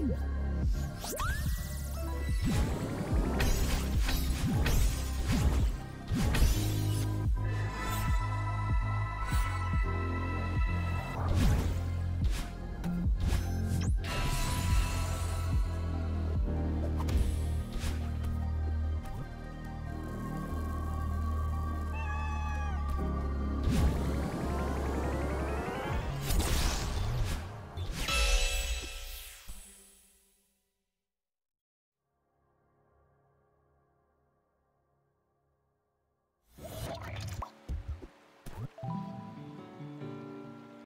You